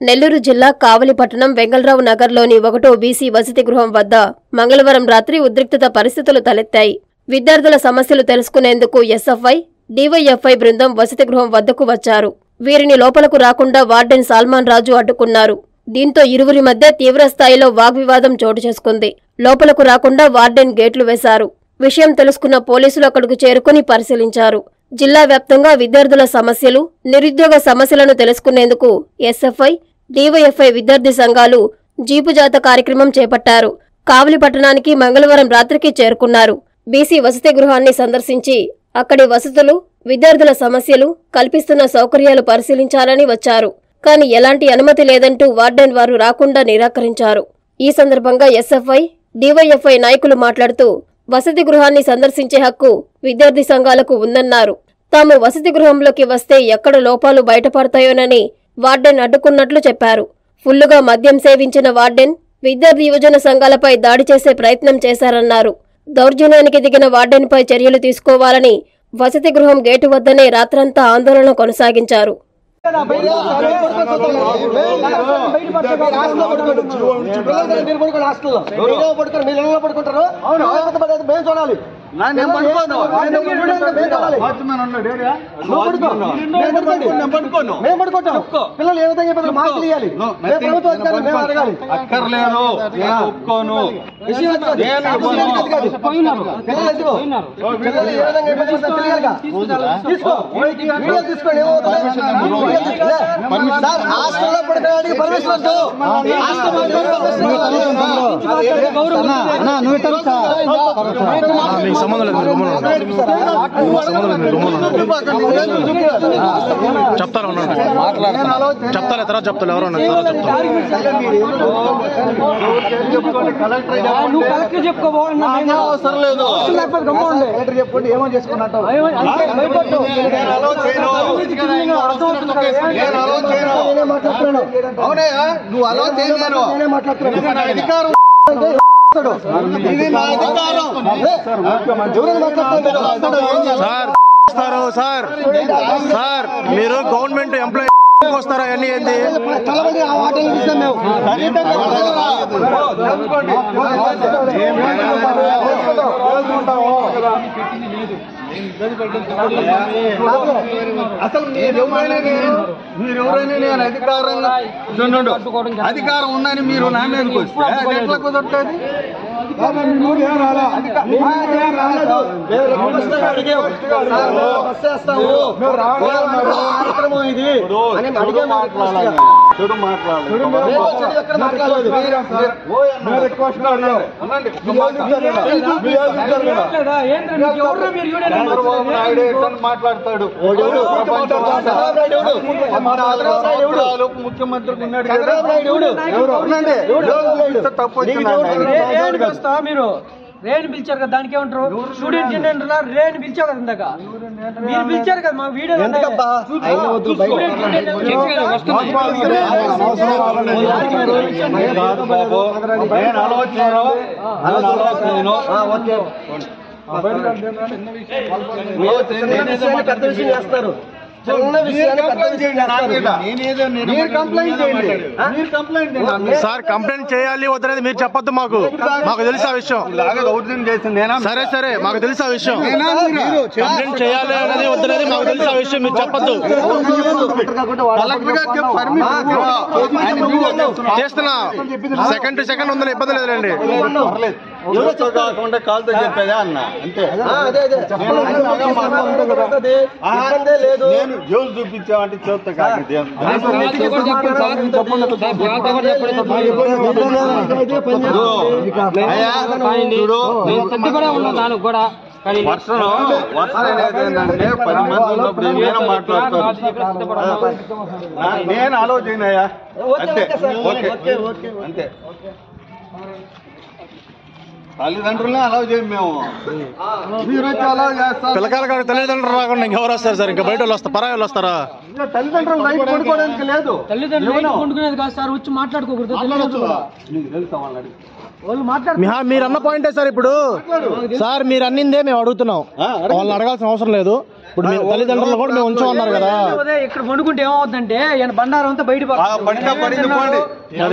నెల్లూరు జిల్లా కావలిపట్టణం వెంగళరావు నగర్లోని ఒకటో బీసీ వసతి గృహం వద్ద మంగళవారం రాత్రి ఉద్రిక్తత పరిస్థితులు తలెత్తాయి. విద్యార్థుల సమస్యలు తెలుసుకునేందుకు ఎస్ఎఫ్ఐ డివైఎఫ్ఐ బృందం వసతి గృహం వద్దకు వచ్చారు. వీరిని లోపలకు రాకుండా వార్డెన్ సల్మాన్ రాజు అడ్డుకున్నారు. దీంతో ఇరువురి మధ్య తీవ్రస్థాయిలో వాగ్వివాదం చోటు చేసుకుంది. లోపలకు రాకుండా వార్డెన్ గేట్లు వేశారు. విషయం తెలుసుకున్న పోలీసులు అక్కడకు చేరుకుని పరిశీలించారు. జిల్లా వ్యాప్తంగా విద్యార్థుల సమస్యలు నిరుద్యోగ సమస్యలను తెలుసుకునేందుకు ఎస్ఎఫ్ఐ డీవైఎఫ్ఐ విద్యార్థి సంఘాలు జీపు జాత కార్యక్రమం చేపట్టారు. కావలి పట్టణానికి మంగళవారం రాత్రికి చేరుకున్నారు. బీసీ వసతి గృహాన్ని సందర్శించి అక్కడి వసతులు విద్యార్థుల సమస్యలు కల్పిస్తున్న సౌకర్యాలు పరిశీలించాలని వచ్చారు. కానీ ఎలాంటి అనుమతి లేదంటూ వార్డెన్ వారు రాకుండా నిరాకరించారు. ఈ సందర్భంగా ఎస్ఎఫ్ఐ డివైఎఫ్ఐ నాయకులు మాట్లాడుతూ వసతి గృహాన్ని సందర్శించే హక్కు విద్యార్థి సంఘాలకు ఉందన్నారు. తాము వసతి గృహంలోకి వస్తే ఎక్కడ లోపాలు బయటపడతాయోనని వార్డెన్ అడ్డుకున్నట్లు చెప్పారు. ఫుల్లుగా మద్యం సేవించిన వార్డెన్ విద్యార్థి యువజన సంఘాలపై దాడి చేసే ప్రయత్నం చేశారన్నారు. దౌర్జన్యానికి దిగిన వార్డెన్పై చర్యలు తీసుకోవాలని వసతి గృహం గేటు వద్దనే రాత్రంతా ఆందోళన కొనసాగించారు. పడుకుంటారు మేము చూడాలి. నేను పడుకోను? నువ్వు పడుకోను మేము పడుకుంటాం పిల్లలు ఏ విధంగా మాకు తెలియాలి మేము ప్రభుత్వ అధికారులు మేము అడగాలి. అక్కర్లేదు. నేను ఒప్పుకోను. పిల్లలు ఏ విధంగా తీసుకోండి. హాస్టల్లో పడుకోవడానికి పర్మిషన్ వద్దు. హాస్టల్ మీకు సంబంధం లేదు మీరు గమ్మున ఉండండి. మీకు సంబంధం లేదు మీరు గమ్మున ఉండండి. చెప్తారా ఉండండి చెప్తారా తర్వాత చెప్తారు ఎవరో నాకు తర్వాత చెప్తారు నువ్వు చెప్పండి ఏమని చేసుకున్నట్టు అలో చేయను నేను అలో చేయను నేనే మాట్లాడుతున్నాను అవునయ్యా నువ్వు అలో చేయలేరు నేనే మాట్లాడుతున్నాను ఇది నా అధికారం ఇది నా అధికారం. ఎవరైనా మాట్లాడుతున్నాను సార్ వస్తారు సార్. సార్ మీరు గవర్నమెంట్ ఎంప్లాయీ వస్తారా? అన్ని ఏంది? మేము అసలు మీరెవరైనా నేను మీరెవరైనా నేను అధికారంగా చూడండి అధికారం ఉందని మీరు నా మీదకి వస్తే అది ఎట్లా కుదురుతుంది? కార్యక్రమం ఇది. అడిగే మాట్లాడాలి. చెడు మాట్లాడలేదు చంద్రబాబు నాయుడు ఎట్లా మాట్లాడతాడు. సంవత్సరాలు ముఖ్యమంత్రి ఉన్నాడు. తప్పు మీరు? రేణు పిలిచారు కదా దానికి ఏమంటారు? స్టూడెంట్ యూనియన్ అంటున్నారు రేణు పిలిచావు కదా ఇందాక. మీరు పిలిచారు కదా మా వీడియో ఎందుకబ్బా? అయినా వద్దు బయట కాదు బాబు నేను ఆలోచన ఆలోచన పెద్ద విషయం. చేస్తారు. చిన్న విషయాన్ని పెద్ద విషయం చేస్తారు మీరు కంప్లైంట్ చేయండి. మీరు కంప్లైంట్ చేయండి. సార్ కంప్లైంట్ చేయాలి వద్దనేది మీరు చెప్పొద్దు మాకు. మాకు తెలుసు ఆ విషయం. సరే సరే మాకు తెలుసు ఆ విషయం? కంప్లైంట్ చేయాలి. అనేది వద్దనేది మాకు తెలుసు ఆ విషయం మీరు చెప్పొద్దు. చేస్తున్నా. సెకండ్ టు సెకండ్ ఉందని ఇబ్బంది లేదులేండి. ఎవరితో కాకుండా కాల్తో చెప్పేదా అన్న అంతే ఆ, అదే అదే ఇబ్బందే లేదు నేను జోలు చూపించామంటే కాదు కూడా వర్షం వర్షం అనేది ఏంటంటే పది మంది ఉన్నప్పుడు నేను మాట్లాడతాను ఆ, నేను ఆలోచనయ్యా అంతే ఓకే అంతే తల్లిదండ్రులనే అలౌ చేయం మేము. మీరు వచ్చి అలౌ చేస్తారు తల్లిదండ్రులు రాకుండా ఇంకెవరు వస్తారు సార్? ఇంకా బయట వాళ్ళు వస్తారు? పరాయి వాళ్ళు వస్తారా తల్లిదండ్రులు రైట్ లేదు. తల్లిదండ్రులు కొండుకునేది కాదు సార్ వచ్చి మాట్లాడుకోకూడదు నీకు తెలుసా వాళ్ళని మీరు అన్న పాయింటే సార్ ఇప్పుడు సార్ మీరు అన్నిందే మేము అడుగుతున్నాం వాళ్ళని అడగాల్సిన అవసరం లేదు ఇప్పుడు మీ తల్లిదండ్రులు కూడా మేము ఉంచమన్నారు కదా ఇక్కడ వండుకుంటే ఏమవుతుందంటే ఈయన బండారం అంతా బయట ఆ పడితే పడింది పోండి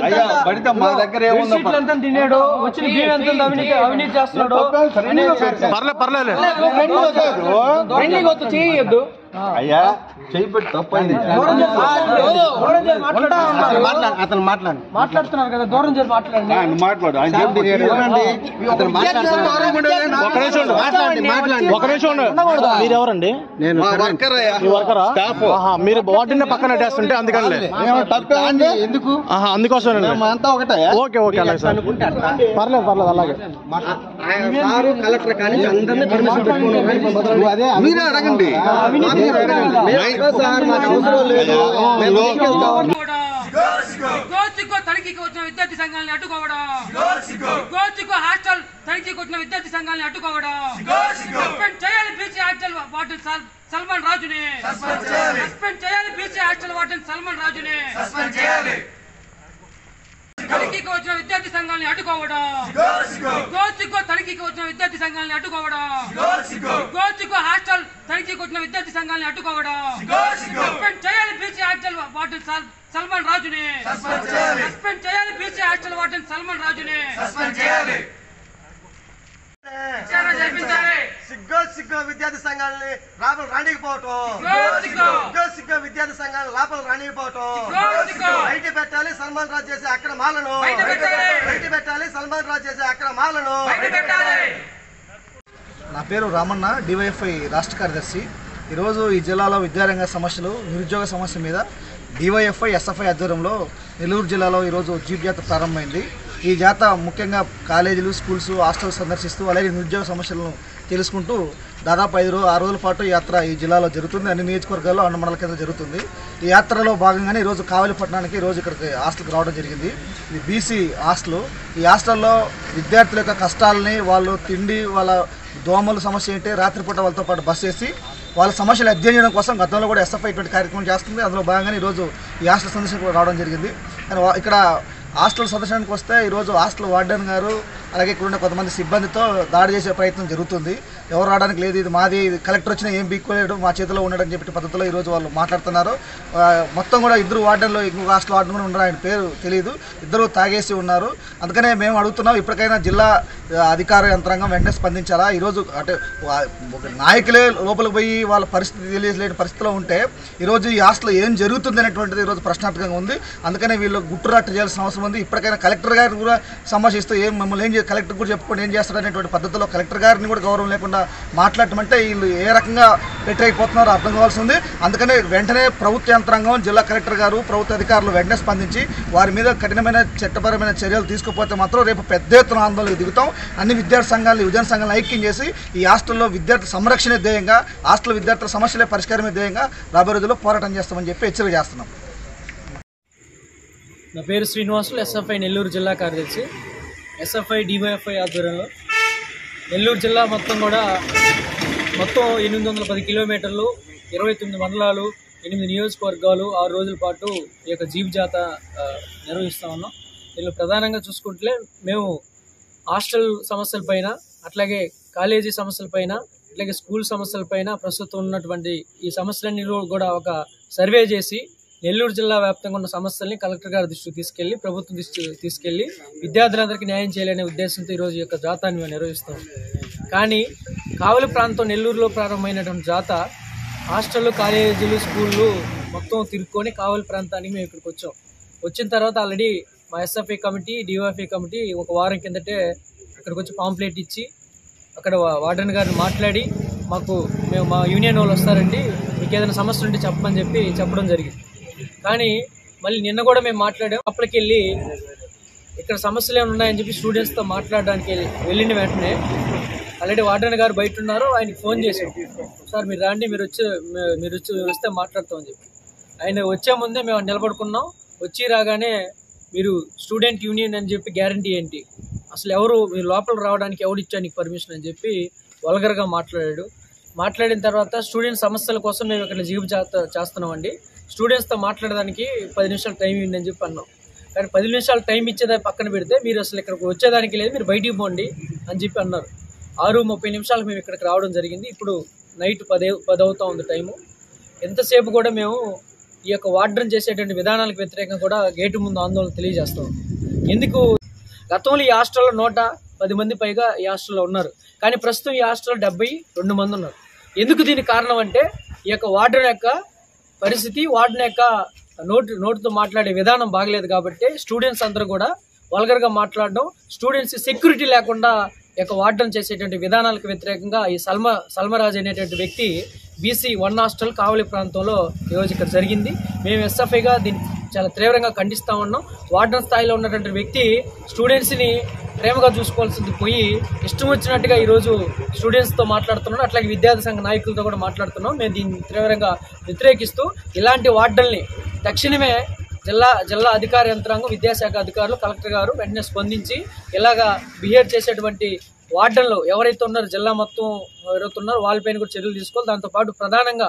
అయ్యా పడితే మా దగ్గర ఏముందో సీట్లు ఎంత తిన్నాడు వచ్చిన బియ్యం ఎంత ఉంది, అవినీతి అవినీతి చేస్తున్నాడు పర్లే పర్లేదు చేయొద్దు అయ్యా చేయి పెట్టి తప్పైంది. అతను మాట్లాడు. మాట్లాడుతున్నారు కదా దూరం చేసి మాట్లాడండి. ఆ, నువ్వు మాట్లాడు. ఆయన చెప్పి అతను ఒక నిమిషం ఉండు. ఒక నిమిషం. మీరు ఎవరండి నేను వర్కర్. స్టాఫ్. మీరు వాటిని పక్కన పెట్టేస్తుంటే తప్పేమండి ఎందుకు? అందుకోసం అంతా ఒకటే. ఓకే ఓకే అలాగే సార్. పర్లేదు పర్లేదు అలాగే. సారు కలెక్టర్ కానీ అందరినీ పర్మిషన్ అదే మీరే అడగండి. గోచికో తనిఖీకి వచ్చిన విద్యార్థి సంఘాలను అడ్డుకోవడం. గోచికో హాస్టల్ తనిఖీకి వచ్చిన విద్యార్థి సంఘాలను అడ్డుకోవడం. సస్పెండ్ చేయాలి బీసీ హాస్టల్ సల్- సల్మాన్ రాజుని. సస్పెండ్ చేయాలి. బీసీ హాస్టల్ వార్డెన్ సల్మాన్ రాజుని. తనిఖీకి వచ్చిన విద్యార్థి సంఘాలను అడ్డుకోవడం. తనిఖీకి వచ్చిన విద్యార్థి సంఘాలను అడ్డుకోవడం. హాస్టల్ తనిఖీకి వచ్చిన విద్యార్థి సంఘాలను అడ్డుకోవడం. చేయాలి బీసీ హాస్టల్ సల్- సల్మాన్ రాజుని. సస్పెండ్ చేయాలి. బీసీ హాస్టల్ వార్డెన్ సల్మాన్ రాజుని. సిగ్గో విద్యార్థి సంఘాలని లోపల రానికపోవటం. గోచికో సిగ్గో విద్యార్థి సంఘాలు లోపల రానికపోవటం. గోచికో బయట పెట్టాలి సల్మాన్ రాజు చేసే అక్రమాలను. బయట పెట్టాలి. సల్మాన్ రాజు చేసే అక్రమాలను. నా పేరు రామన్న డివైఎఫ్ఐ రాష్ట్ర కార్యదర్శి. ఈరోజు ఈ జిల్లాలో విద్యారంగ సమస్యలు నిరుద్యోగ సమస్య మీద డివైఎఫ్ఐ ఎస్ఎఫ్ఐ ఆధ్వర్యంలో నెల్లూరు జిల్లాలో ఈరోజు జీప్ జాత ప్రారంభమైంది. ఈ జాత ముఖ్యంగా కాలేజీలు స్కూల్స్ హాస్టల్స్ సందర్శిస్తూ అలాగే నిరుద్యోగ సమస్యలను తెలుసుకుంటూ దాదాపు ఐదు రోజు ఆరు రోజుల పాటు యాత్ర ఈ జిల్లాలో జరుగుతుంది. అన్ని నియోజకవర్గాల్లో అన్న మండల కింద జరుగుతుంది. ఈ యాత్రలో భాగంగానే ఈరోజు కావలిపట్నానికి ఈరోజు ఇక్కడికి హాస్టల్కి రావడం జరిగింది. ఇది బీసీ హాస్టల్ ఈ హాస్టల్లో విద్యార్థుల యొక్క కష్టాలని వాళ్ళు తిండి వాళ్ళ దోమల సమస్య ఏంటి రాత్రిపూట వాళ్ళతో పాటు బస్ చేసి వాళ్ళ సమస్యలు అధ్యయనం చేయడం కోసం గతంలో కూడా ఎస్ఎఫ్ఐ ఇటువంటి కార్యక్రమం చేస్తుంది. అందులో భాగంగానే ఈరోజు ఈ హాస్టల్ సందర్శన కూడా రావడం జరిగింది. కానీ ఇక్కడ హాస్టల్ సందర్శనానికి వస్తే ఈరోజు హాస్టల్ వార్డెన్ గారు అలాగే ఇక్కడ ఉన్న కొంతమంది సిబ్బందితో దాడి చేసే ప్రయత్నం జరుగుతుంది. ఎవరు రావడానికి లేదు ఇది మాది కలెక్టర్ వచ్చినా ఏం బీక్కోలేడు మా చేతిలో ఉండడం చెప్పి పద్ధతిలో ఈరోజు వాళ్ళు మాట్లాడుతున్నారు. మొత్తం కూడా ఇద్దరు వార్డెన్లో ఇంకొక హాస్టల్ వార్డెన్ కూడా ఉన్నారు ఆయన పేరు తెలియదు ఇద్దరు తాగేసి ఉన్నారు. అందుకనే మేము అడుగుతున్నాం ఇప్పటికైనా జిల్లా అధికార యంత్రాంగం వెంటనే స్పందించాలా? ఈరోజు అంటే నాయకులే లోపలికి పోయి వాళ్ళ పరిస్థితి తెలియలేని పరిస్థితిలో ఉంటే ఈరోజు ఈ హాస్టల్లో ఏం జరుగుతుంది అనేటువంటిది ఈరోజు ప్రశ్నార్థకంగా ఉంది. అందుకనే వీళ్ళు గుట్టురాట్టు చేయాల్సిన అవసరం ఉంది. ఇప్పటికైనా కలెక్టర్ గారిని కూడా సంభాషిస్తూ ఏం మమ్మల్ని ఏం కలెక్టర్ కూడా చెప్పుకొని ఏం చేస్తాడు అనేటువంటి పద్ధతిలో కలెక్టర్ గారిని కూడా గౌరవం లేకుండా మాట్లాడటం అంటే వీళ్ళు ఏ రకంగా వ్యతిరేకపోతున్నారో అర్థం కావాల్సి ఉంది. అందుకనే వెంటనే ప్రభుత్వ యంత్రాంగం జిల్లా కలెక్టర్ గారు ప్రభుత్వ అధికారులు వెంటనే స్పందించి వారి మీద కఠినమైన చట్టపరమైన చర్యలు తీసుకుపోతే మాత్రం రేపు పెద్ద ఎత్తున ఆందోళనకు దిగుతాం. అన్ని విద్యార్థి సంఘాలు యువజన సంఘాలను ఐక్యం చేసి ఈ హాస్టల్లో విద్యార్థి సంరక్షణ ధ్యేయంగా హాస్టల్ విద్యార్థుల సమస్యలే పరిష్కారమే ధ్యేయంగా రాబోయే రోజుల్లో పోరాటం చేస్తామని చెప్పి హెచ్చరిక చేస్తున్నాం. నా పేరు శ్రీనివాసులు ఎస్ఎఫ్ఐ నెల్లూరు జిల్లా కార్యదర్శి. ఎస్ఎఫ్ఐ డివైఎఫ్ఐ ఆధ్వర్యంలో నెల్లూరు జిల్లా మొత్తం కూడా మొత్తం ఎనిమిది వందల పది కిలోమీటర్లు ఇరవై తొమ్మిది మండలాలు ఎనిమిది నియోజకవర్గాలు ఆరు రోజుల పాటు ఈ యొక్క జీప్ జాత నిర్వహిస్తూ నిర్వహిస్తా ఉన్నాం. దీనిలో ప్రధానంగా చూసుకుంటే మేము హాస్టల్ సమస్యలపైన అట్లాగే కాలేజీ సమస్యలపైన అట్లాగే స్కూల్ సమస్యలపైన ప్రస్తుతం ఉన్నటువంటి ఈ సమస్యలన్నీ కూడా ఒక సర్వే చేసి నెల్లూరు జిల్లా వ్యాప్తంగా ఉన్న సమస్యల్ని కలెక్టర్ గారి దృష్టికి తీసుకెళ్ళి ప్రభుత్వం దృష్టికి తీసుకెళ్ళి విద్యార్థులందరికీ న్యాయం చేయాలనే ఉద్దేశంతో ఈరోజు యొక్క జాతాన్ని మేము నిర్వహిస్తాం. కానీ కావలి ప్రాంతం నెల్లూరులో ప్రారంభమైనటువంటి జాత హాస్టళ్ళు కాలేజీలు స్కూళ్ళు మొత్తం తిరుక్కొని కావలి ప్రాంతానికి మేము ఇక్కడికి వచ్చాం. వచ్చిన తర్వాత ఆల్రెడీ మా ఎస్ఎఫ్ఐ కమిటీ డివైఎఫ్ఐ కమిటీ ఒక వారం కిందటే అక్కడికి వచ్చి పాంప్లెట్ ఇచ్చి అక్కడ వా- వార్డెన్ గారిని మాట్లాడి మాకు మేము మా యూనియన్ వాళ్ళు వస్తారండి మీకు ఏదైనా సమస్య ఉంటే చెప్పమని చెప్పి చెప్పడం జరిగింది. కానీ మళ్ళీ నిన్న కూడా మేము మాట్లాడాం. అప్పటికి వెళ్ళి ఇక్కడ సమస్యలు ఏమైనా ఉన్నాయని చెప్పి స్టూడెంట్స్తో మాట్లాడడానికి వెళ్ళిన వెంటనే ఆల్రెడీ వార్డెన్ గారు బయట ఉన్నారు. ఆయనకి ఫోన్ చేశాం. సార్ మీరు రాండి మీరు వచ్చి మీరు వచ్చి వస్తే మాట్లాడతామని చెప్పి. ఆయన వచ్చే ముందే మేము నిలబడుకున్నాం. వచ్చి రాగానే మీరు స్టూడెంట్ యూనియన్ అని చెప్పి గ్యారంటీ ఏంటి? అసలు ఎవరు మీరు లోపల రావడానికి ఎవరు ఇచ్చా నీకు పర్మిషన్ అని చెప్పి వల్గర్గా మాట్లాడాడు. మాట్లాడిన తర్వాత స్టూడెంట్ సమస్యల కోసం మేము ఇక్కడ జీవి చేస్తున్నామండి. స్టూడెంట్స్తో మాట్లాడడానికి పది నిమిషాలు టైం ఇవ్వండి అని చెప్పి అన్నాం. కానీ పది నిమిషాలు టైం ఇచ్చేదా పక్కన పెడితే మీరు అసలు ఇక్కడికి వచ్చేదానికి లేదు మీరు బయటికి పోండి అని చెప్పి అన్నారు. ఆరు ముప్పై నిమిషాలకు మేము ఇక్కడికి రావడం జరిగింది. ఇప్పుడు నైట్ పదే పది అవుతా ఉంది టైము. ఎంతసేపు కూడా మేము ఈ యొక్క వార్డన్ చేసేటువంటి విధానాలకు వ్యతిరేకంగా కూడా గేటు ముందు ఆందోళన తెలియజేస్తాం. ఎందుకు? గతంలో ఈ హాస్టల్లో నూట పది మంది పైగా ఈ హాస్టల్లో ఉన్నారు. కానీ ప్రస్తుతం ఈ హాస్టల్లో డెబ్బై రెండు మంది ఉన్నారు. ఎందుకు దీనికి కారణం అంటే ఈ యొక్క వార్డన్ యొక్క పరిస్థితి వార్డన్ యొక్క నోటు నోటుతో మాట్లాడే విధానం బాగలేదు కాబట్టి స్టూడెంట్స్ అందరూ కూడా వల్గర్గా మాట్లాడడం స్టూడెంట్స్ సెక్యూరిటీ లేకుండా యొక్క వార్డన్ చేసేటువంటి విధానాలకు వ్యతిరేకంగా ఈ సల్మ సల్మరాజ్ అనేటువంటి వ్యక్తి బీసీ వన్ హాస్టల్ కావలి ప్రాంతంలో ఈరోజు ఇక్కడ జరిగింది. మేము ఎస్ఎఫ్ఐగా దీన్ని చాలా తీవ్రంగా ఖండిస్తా ఉన్నాం. వార్డన్ స్థాయిలో ఉన్నటువంటి వ్యక్తి స్టూడెంట్స్ని ప్రేమగా చూసుకోవాల్సింది పోయి ఇష్టం వచ్చినట్టుగా ఈరోజు స్టూడెంట్స్తో మాట్లాడుతున్నాం అట్లాగే విద్యార్థి సంఘ నాయకులతో కూడా మాట్లాడుతున్నాం. మేము దీన్ని తీవ్రంగా వ్యతిరేకిస్తూ ఇలాంటి వార్డల్ని తక్షణమే జిల్లా జిల్లా అధికార యంత్రాంగం విద్యాశాఖ అధికారులు కలెక్టర్ గారు వెంటనే స్పందించి ఇలాగా బిహేవ్ చేసేటువంటి వార్డన్లు ఎవరైతే ఉన్నారో జిల్లా మొత్తం ఎవరైతే ఉన్నారో వాళ్ళపైన కూడా చర్యలు తీసుకోవాలి. దాంతోపాటు ప్రధానంగా